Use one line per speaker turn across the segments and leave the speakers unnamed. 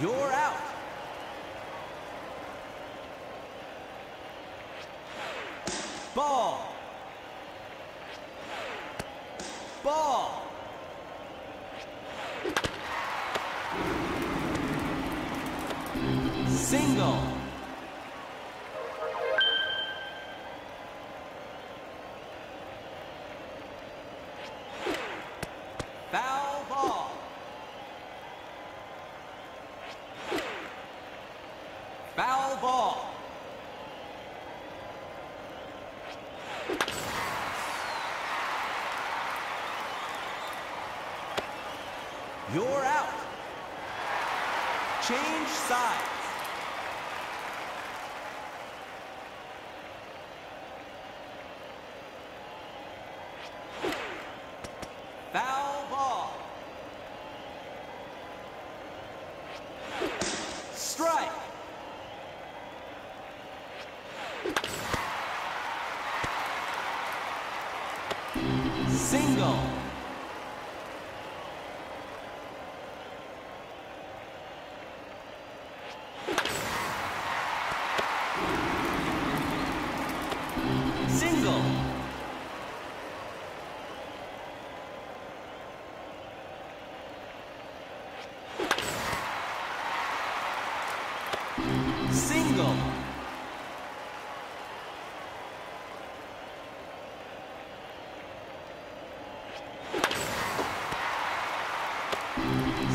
You're out. Ball. Ball. Single. You're out. Change sides. Foul ball. Strike. Single.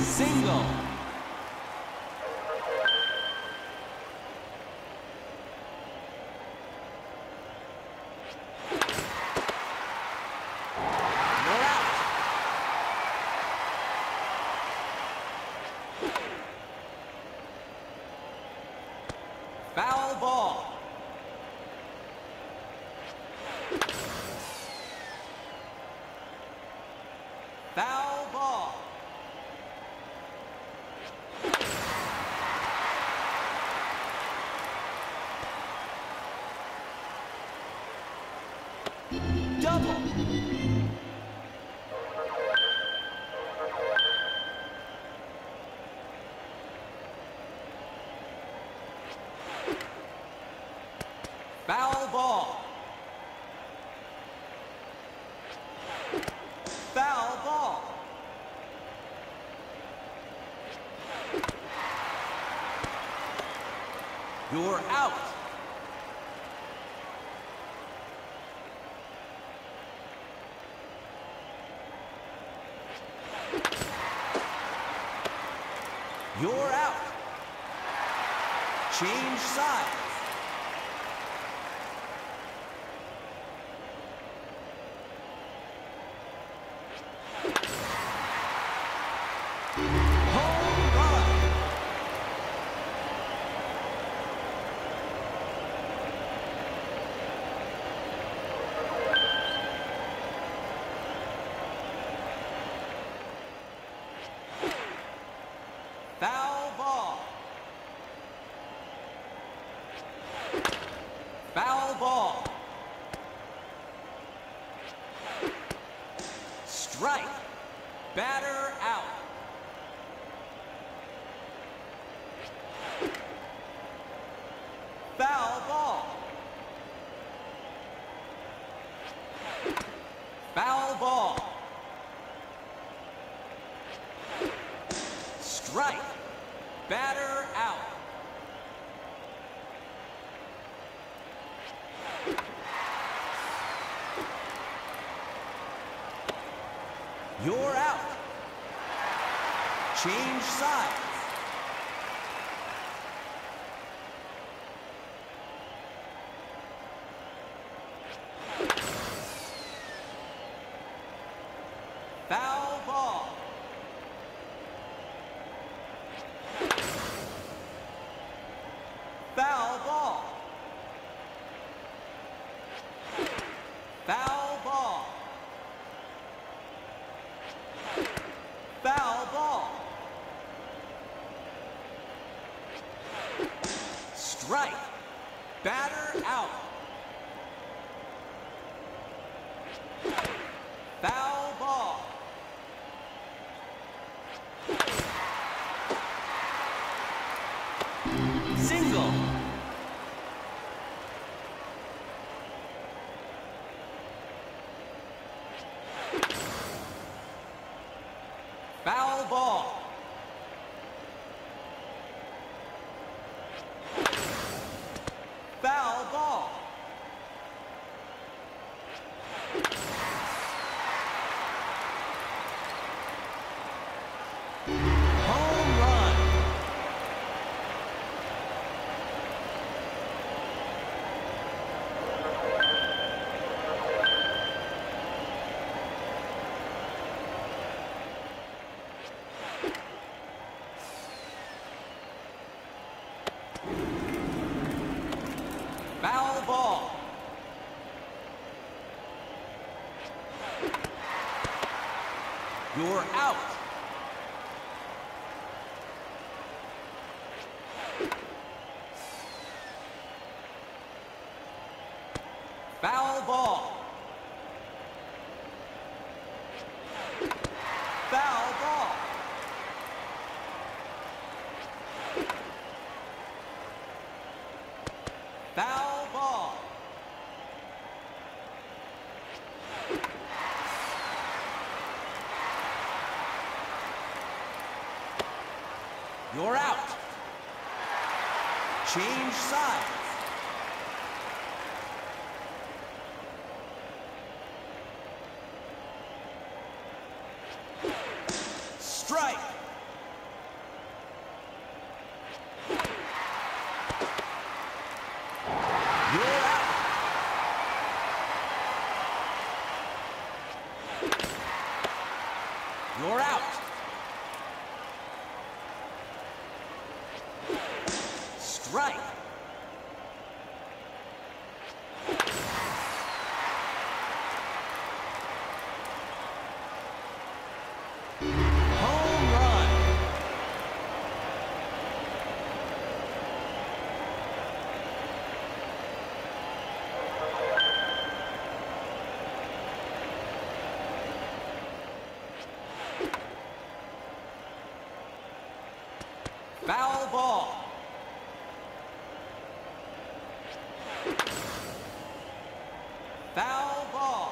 Single. Foul ball. Foul ball. You're out. You're out. Change sides. Strike. Batter out. Foul ball. Foul ball. Strike. Batter out. You're out. Change sides. Foul ball. Foul ball. Foul ball. Foul ball. Strike. Batter out. Foul ball. Single. Foul ball. You're out. Foul ball. Foul ball. Foul ball. You're out. Change sides. Strike. You're out. You're out. Strike. Home run. Foul ball. Foul ball.